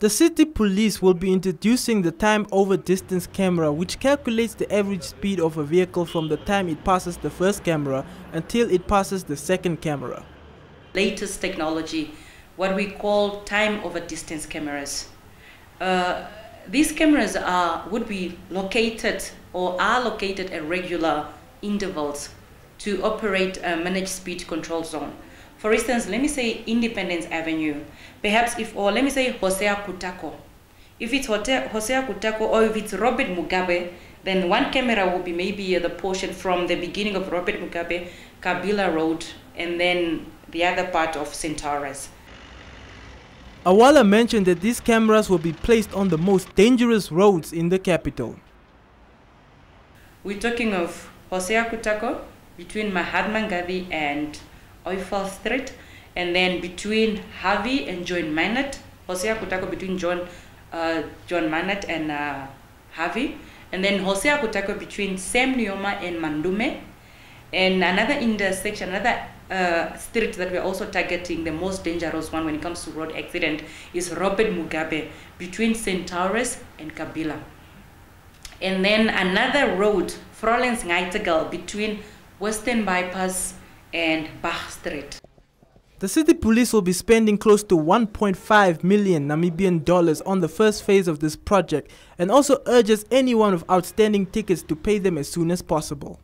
The city police will be introducing the time over distance camera which calculates the average speed of a vehicle from the time it passes the first camera until it passes the second camera. Latest technology, what we call time over distance cameras. Uh, these cameras are, would be located or are located at regular intervals to operate a managed speed control zone. For instance, let me say Independence Avenue. Perhaps if, or let me say Hosea Kutako. If it's Hosea Kutako or if it's Robert Mugabe, then one camera will be maybe uh, the portion from the beginning of Robert Mugabe, Kabila Road, and then the other part of Centaurus. Awala mentioned that these cameras will be placed on the most dangerous roads in the capital. We're talking of Hosea Kutako between Mahatma Gandhi and Oifel Street, and then between Harvey and John Meinert, Hosea Kutako between John, uh, John Meinert and uh, Harvey, and then Hosea Kutako between Sam Nujoma and Mandume, and another intersection, another uh, street that we're also targeting, the most dangerous one when it comes to road accident, is Robert Mugabe between Centaurus and Kabila. And then another road, Florence Nightingale, between Western Bypass and Bach Street. The city police will be spending close to 1.5 million Namibian dollars on the first phase of this project and also urges anyone with outstanding tickets to pay them as soon as possible.